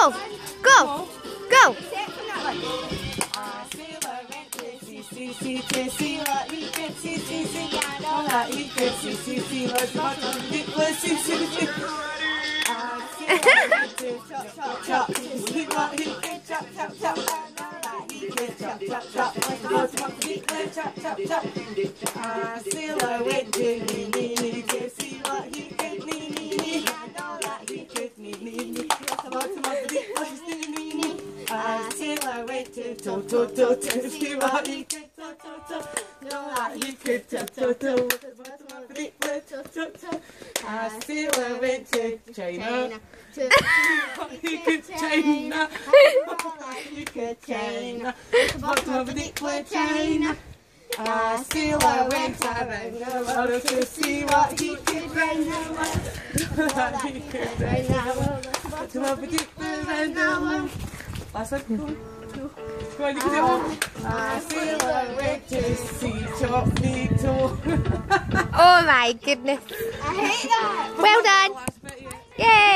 Go! Go! Go! to to to to see what he could to to to no he could to to to I still went to China. He could China. He could China. Bottom of the were China. I went to Bangalore to see what he could bring. He could bring. Bottom of the dick were Bangalore. Last one. Go on, you can do it all. I feel like way to see chocolate too. Oh my goodness. I hate that. Well done. Yeah. Yay!